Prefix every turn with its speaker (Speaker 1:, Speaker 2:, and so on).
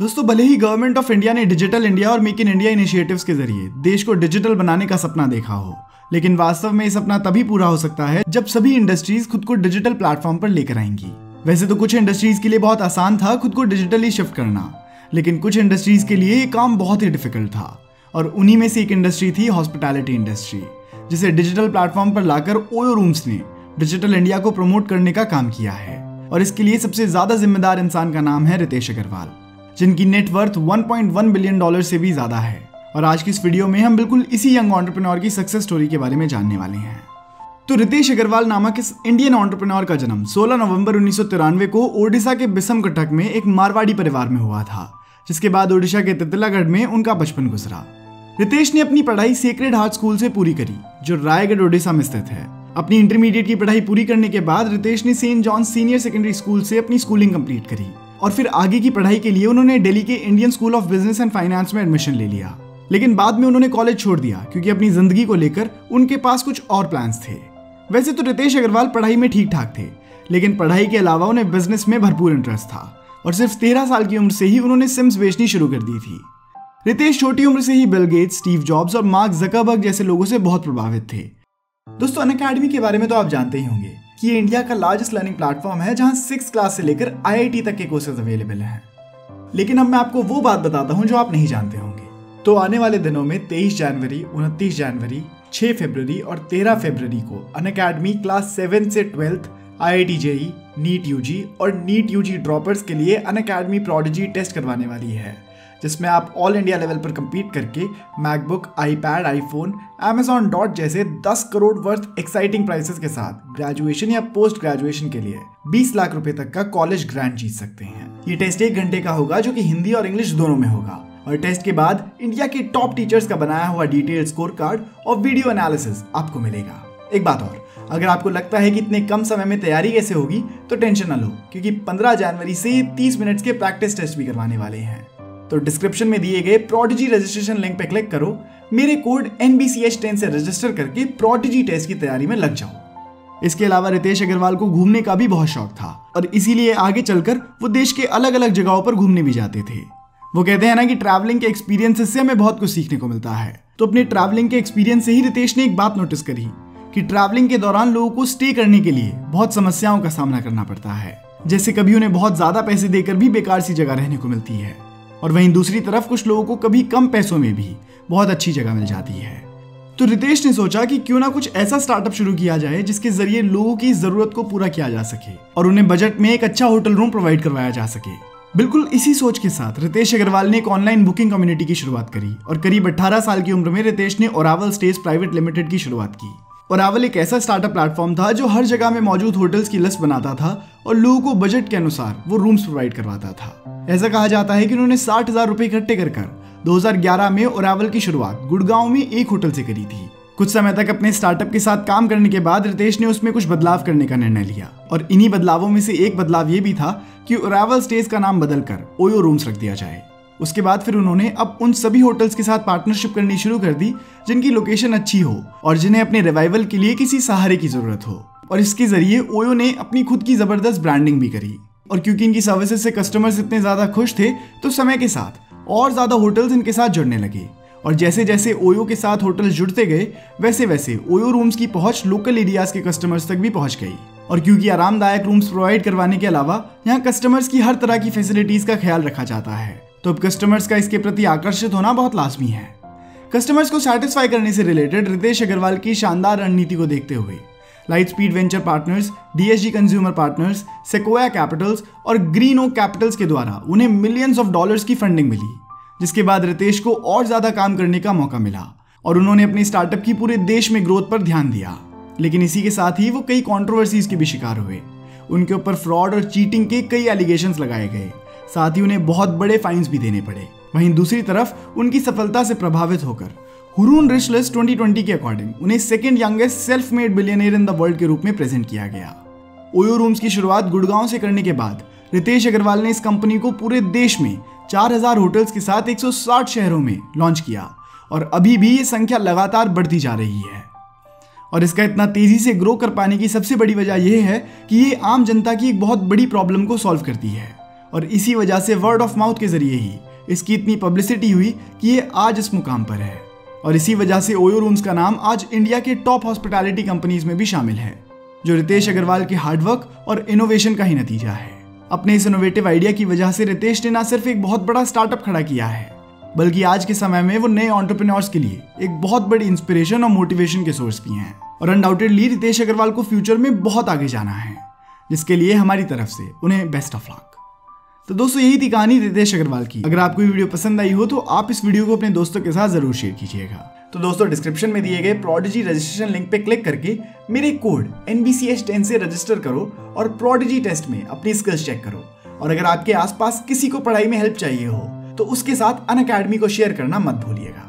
Speaker 1: दोस्तों, भले ही गवर्नमेंट ऑफ़ इंडिया ने डिजिटल इंडिया और मेक इन इंडिया इनिशिएटिव्स के ज़रिए देश को डिजिटल बनाने का सपना देखा हो, लेकिन वास्तव में ये सपना तभी पूरा हो सकता है जब सभी इंडस्ट्रीज़ खुद को डिजिटल प्लेटफॉर्म पर लेकर आएँगी। वैसे तो कुछ इंडस्ट्रीज़ के लिए बहुत आसान था खुद को डिजिटली शिफ्ट करना, लेकिन कुछ इंडस्ट्रीज़ के लिए ये काम बहुत ही डिफ़िकल्ट था। और उन्हीं में से एक इंडस्ट्री थी हॉस्पिटैलिटी इंडस्ट्री जिसे डिजिटल प्लेटफॉर्म पर लाकर ओयो रूम्स ने डिजिटल इंडिया को प्रमोट करने का काम किया है। और इसके लिए सबसे ज़्यादा जिम्मेदार इंसान का नाम है रितेश अग्रवाल। जिनकी नेटवर्थ 1.1 बिलियन डॉलर से भी ज़्यादा है। और आज की इस वीडियो में हम बिल्कुल इसी यंग ऑन्टरप्रेन्योर की सक्सेस स्टोरी के बारे में जानने वाले हैं। तो रितेश अग्रवाल नामक इस इंडियन ऑन्टरप्रेन्योर का जन्म 16 नवंबर उन्नीस सौ तिरानवे को ओडिशा के बिसम कटक में एक मारवाड़ी परिवार में हुआ था, जिसके बाद ओडिशा के तितलागढ़ में उनका बचपन गुजरा। रितेश ने अपनी पढ़ाई सेक्रेड हार्ट स्कूल से पूरी करी, जो रायगढ़, ओडिशा में स्थित है। अपनी इंटरमीडिएट की पढ़ाई पूरी करने के बाद रितेश ने Saint John senior secondary school से अपनी स्कूलिंग कंप्लीट करी। और फिर आगे की पढ़ाई के लिए उन्होंने दिल्ली के Indian school of business and finance में एडमिशन ले लिया। लेकिन बाद में उन्होंने कॉलेज छोड़ दिया, क्योंकि अपनी ज़िंदगी को लेकर उनके पास कुछ और प्लान्स थे। वैसे तो रितेश अग्रवाल पढ़ाई में ठीक ठाक थे, लेकिन पढ़ाई के अलावा उन्हें बिज़नेस में भरपूर इंटरेस्ट था। और सिर्फ़ तेरह साल की उम्र से ही उन्होंने सिम्स बेचनी शुरू कर दी थी। रितेश छोटी उम्र से ही बिल गेट्स स्टीव जॉब्स और मार्क जकाबर्ग जैसे लोगों से बहुत प्रभावित थे। दोस्तों अन के बारे में तो आप जानते ही होंगे। कि ये इंडिया का लार्जेस्ट लर्निंग प्लेटफॉर्म है, जहाँ सिक्स क्लास से लेकर आईआईटी तक के कोर्सेज अवेलेबल हैं। लेकिन अब मैं आपको वो बात बताता हूँ जो आप नहीं जानते होंगे। तो आने वाले दिनों में 23 जनवरी, उनतीस जनवरी 6 फरवरी और 13 फरवरी को अन अकेडमी क्लास सेवन से twelfth I I T JEE NEET UG और नीट यूजी ड्रॉपर्स के लिए अन अकेडमी प्रोडिजी टेस्ट करवाने वाली है। जिसमें आप ऑल इंडिया लेवल पर कम्पीट करके MacBook iPad iPhone Amazon dot जैसे 10 करोड़ वर्थ एक्साइटिंग प्राइसेस के साथ ग्रेजुएशन या पोस्ट ग्रेजुएशन के लिए 20 लाख रुपए तक का कॉलेज ग्रांट जीत सकते हैं। ये टेस्ट एक घंटे का होगा जो कि हिंदी और इंग्लिश दोनों में होगा। और टेस्ट के बाद इंडिया के टॉप टीचर्स का बनाया हुआ डिटेल स्कोर कार्ड और वीडियो एनालिसिस आपको मिलेगा। एक बात और, अगर आपको लगता है कि इतने कम समय में तैयारी कैसे होगी तो टेंशन न लो, क्योंकि 15 जनवरी से 30 मिनट्स के प्रैक्टिस टेस्ट भी करवाने वाले हैं। तो डिस्क्रिप्शन में दिए गए प्रोडिजी रजिस्ट्रेशन लिंक पे क्लिक करो। मेरे कोड एन से रजिस्टर करके प्रोडिजी टेस्ट की तैयारी में लग जाओ। इसके अलावा रितेश अग्रवाल को घूमने का भी बहुत शौक था और इसीलिए आगे चलकर वो देश के अलग अलग जगहों पर घूमने भी जाते थे। वो कहते हैं ना कि ट्रैवलिंग के एक्सपीरियंस से हमें बहुत कुछ सीखने को मिलता है। तो अपने ट्रैवलिंग के एक्सपीरियंस से ही रितेश ने एक बात नोटिस करी कि ट्रैवलिंग के दौरान लोगों को स्टे करने के लिए बहुत समस्याओं का सामना करना पड़ता है। जैसे कभी उन्हें बहुत ज़्यादा पैसे देकर भी बेकार सी जगह रहने को मिलती है। और वहीं दूसरी तरफ़ कुछ लोगों को कभी कम पैसों में भी बहुत अच्छी जगह मिल जाती है। तो रितेश ने सोचा कि क्यों ना कुछ ऐसा स्टार्टअप शुरू किया जाए जिसके ज़रिए लोगों की ज़रूरत को पूरा किया जा सके और उन्हें बजट में एक अच्छा होटल रूम प्रोवाइड करवाया जा सके। बिल्कुल इसी सोच के साथ रितेश अग्रवाल ने एक ऑनलाइन बुकिंग कम्युनिटी की शुरुआत करी और करीब 18 साल की उम्र में रितेश ने ओरावल स्टेज प्राइवेट लिमिटेड की शुरुआत की। ओरावल एक ऐसा स्टार्टअप प्लेटफॉर्म था जो हर जगह में मौजूद होटल्स की लिस्ट बनाता था और लोगों को बजट के अनुसार वो रूम्स प्रोवाइड करवाता था। ऐसा कहा जाता है कि उन्होंने साठ हज़ार रुपए इकट्ठे कर कर 2011 में ओरावल की शुरुआत गुड़गांव में एक होटल से करी थी। कुछ समय तक अपने स्टार्टअप के साथ काम करने के बाद रितेश ने उसमें कुछ बदलाव करने का निर्णय लिया और इन्हीं बदलावों में से एक बदलाव ये भी था कि ओरावल स्टेज का नाम बदलकर ओयो रूम्स रख दिया जाए। उसके बाद फिर उन्होंने अब उन सभी होटल्स के साथ पार्टनरशिप करनी शुरू कर दी, जिनकी लोकेशन अच्छी हो और जिन्हें अपने रिवाइवल के लिए किसी सहारे की ज़रूरत हो। और इसके ज़रिए ओयो ने अपनी खुद की ज़बरदस्त ब्रांडिंग भी करी। और क्योंकि इनकी सर्विसेज़ से कस्टमर्स इतने ज़्यादा खुश थे तो समय के साथ और ज़्यादा होटल्स इनके साथ जुड़ने लगे। और जैसे जैसे ओयो के साथ होटल जुड़ते गए वैसे वैसे ओयो रूम्स की पहुँच लोकल एरियाज़ के कस्टमर्स तक भी पहुँच गई। और क्योंकि आरामदायक रूम्स प्रोवाइड करवाने के अलावा, यहाँ कस्टमर्स की हर तरह की फैसिलिटीज़ का ख्याल रखा जाता है। तो अब कस्टमर्स का इसके प्रति आकर्षित होना बहुत लाजमी है। कस्टमर्स को सेटिस्फाई करने से रिलेटेड रितेश अग्रवाल की शानदार रणनीति को देखते हुए Lightspeed venture partners DSG consumer partners Sequoia capitals और ग्रीन ओक कैपिटल्स के द्वारा उन्हें मिलियंस ऑफ़ डॉलर्स की फंडिंग मिली, जिसके बाद रितेश को और ज़्यादा काम करने का मौका मिला और उन्होंने अपनी स्टार्टअप की पूरे देश में ग्रोथ पर ध्यान दिया। लेकिन इसी के साथ ही वो कई कॉन्ट्रोवर्सीज के भी शिकार हुए। उनके ऊपर फ्रॉड और चीटिंग के कई एलिगेशन लगाए गए। साथ ही उन्हें बहुत बड़े फाइन्स भी देने पड़े। वहीं दूसरी तरफ़ उनकी सफलता से प्रभावित होकर, हुरून रिच लिस्ट 2020 के अकॉर्डिंग उन्हें second youngest self made billionaire in the world के रूप में प्रेजेंट किया गया। ओयो रूम्स की शुरुआत गुड़गांव से करने के बाद, रितेश अग्रवाल ने इस कंपनी को पूरे देश में 4000 होटल्स के साथ 160 शहरों में लॉन्च किया और अभी भी ये संख्या लगातार बढ़ती जा रही है। और इसका इतना तेज़ी से ग्रो कर पाने की सबसे बड़ी वजह यह है कि ये आम जनता की एक बहुत बड़ी प्रॉब्लम को सॉल्व करती है। और इसी वजह से वर्ड ऑफ़ माउथ के ज़रिए ही इसकी इतनी पब्लिसिटी हुई कि ये आज इस मुकाम पर है। और इसी वजह से ओयो रूम्स का नाम आज इंडिया के टॉप हॉस्पिटैलिटी कंपनीज़ में भी शामिल है, जो रितेश अग्रवाल के हार्डवर्क और इनोवेशन का ही नतीजा है। अपने इस इनोवेटिव आइडिया की वजह से रितेश ने ना सिर्फ़ एक बहुत बड़ा स्टार्टअप खड़ा किया है, बल्कि आज के समय में वो नए ऑन्टरप्रिन्योर्स के लिए एक बहुत बड़ी इंस्पिरेशन और मोटिवेशन के सोर्स भी हैं। और अनडाउटेडली रितेश अग्रवाल को फ्यूचर में बहुत आगे जाना है, जिसके लिए हमारी तरफ़ से उन्हें बेस्ट ऑफ़ लक तो दोस्तों, यही थी कहानी रितेश अग्रवाल की। अगर आपको वीडियो पसंद आई हो तो आप इस वीडियो को अपने दोस्तों के साथ ज़रूर शेयर कीजिएगा। तो दोस्तों डिस्क्रिप्शन में दिए गए प्रोडिजी रजिस्ट्रेशन लिंक पे क्लिक करके मेरे code N B C NBCS ten से रजिस्टर करो और प्रोडिजी टेस्ट में अपनी स्किल्स चेक करो। और अगर आपके आसपास किसी को पढ़ाई में हेल्प चाहिए हो तो उसके साथ अन अकेडमी को शेयर करना मत भूलिएगा।